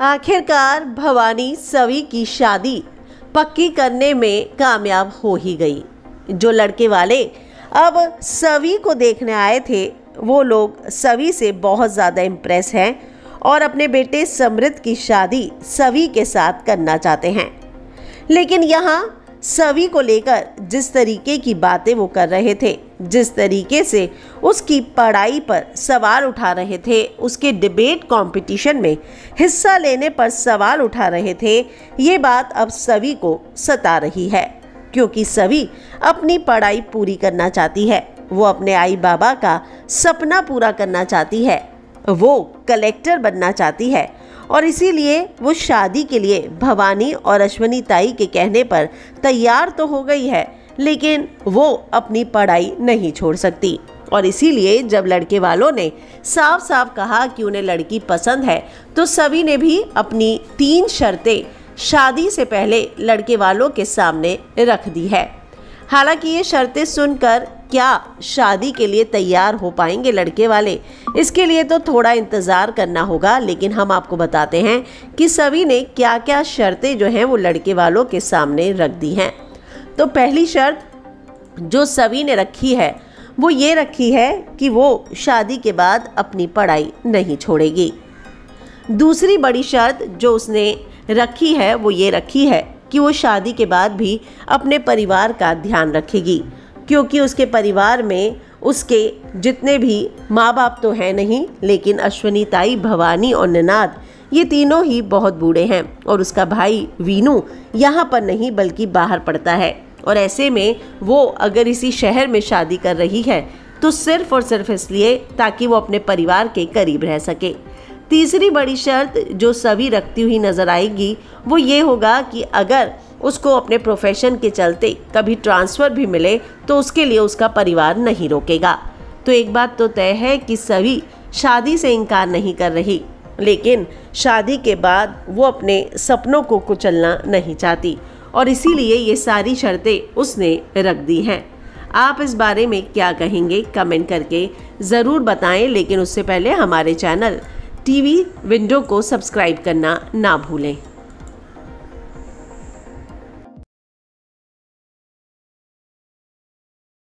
आखिरकार भवानी सवी की शादी पक्की करने में कामयाब हो ही गई। जो लड़के वाले अब सवी को देखने आए थे, वो लोग सवी से बहुत ज़्यादा इम्प्रेस हैं और अपने बेटे समृद्ध की शादी सवी के साथ करना चाहते हैं। लेकिन यहाँ सभी को लेकर जिस तरीके की बातें वो कर रहे थे, जिस तरीके से उसकी पढ़ाई पर सवाल उठा रहे थे, उसके डिबेट कंपटीशन में हिस्सा लेने पर सवाल उठा रहे थे, ये बात अब सभी को सता रही है। क्योंकि सभी अपनी पढ़ाई पूरी करना चाहती है, वो अपने आई बाबा का सपना पूरा करना चाहती है, वो कलेक्टर बनना चाहती है और इसीलिए वो शादी के लिए भवानी और अश्वनी ताई के कहने पर तैयार तो हो गई है, लेकिन वो अपनी पढ़ाई नहीं छोड़ सकती। और इसीलिए जब लड़के वालों ने साफ़ साफ़ कहा कि उन्हें लड़की पसंद है तो सभी ने भी अपनी तीन शर्तें शादी से पहले लड़के वालों के सामने रख दी है। हालाँकि ये शर्तें सुनकर क्या शादी के लिए तैयार हो पाएँगे लड़के वाले? इसके लिए तो थोड़ा इंतज़ार करना होगा, लेकिन हम आपको बताते हैं कि सभी ने क्या क्या शर्तें जो हैं वो लड़के वालों के सामने रख दी हैं। तो पहली शर्त जो सभी ने रखी है, वो ये रखी है कि वो शादी के बाद अपनी पढ़ाई नहीं छोड़ेगी। दूसरी बड़ी शर्त जो उसने रखी है, वो ये रखी है कि वो शादी के बाद भी अपने परिवार का ध्यान रखेगी। क्योंकि उसके परिवार में उसके जितने भी माँ बाप तो हैं नहीं, लेकिन अश्वनी, ताई, भवानी और निनाद, ये तीनों ही बहुत बूढ़े हैं और उसका भाई वीनू यहाँ पर नहीं, बल्कि बाहर पड़ता है। और ऐसे में वो अगर इसी शहर में शादी कर रही है तो सिर्फ़ और सिर्फ़ इसलिए ताकि वो अपने परिवार के करीब रह सके। तीसरी बड़ी शर्त जो सभी रखती हुई नज़र आएगी, वो ये होगा कि अगर उसको अपने प्रोफेशन के चलते कभी ट्रांसफ़र भी मिले तो उसके लिए उसका परिवार नहीं रोकेगा। तो एक बात तो तय है कि सभी शादी से इनकार नहीं कर रही, लेकिन शादी के बाद वो अपने सपनों को कुचलना नहीं चाहती, और इसीलिए ये सारी शर्तें उसने रख दी हैं। आप इस बारे में क्या कहेंगे, कमेंट करके ज़रूर बताएँ, लेकिन उससे पहले हमारे चैनल टीवी विंडो को सब्सक्राइब करना ना भूलें।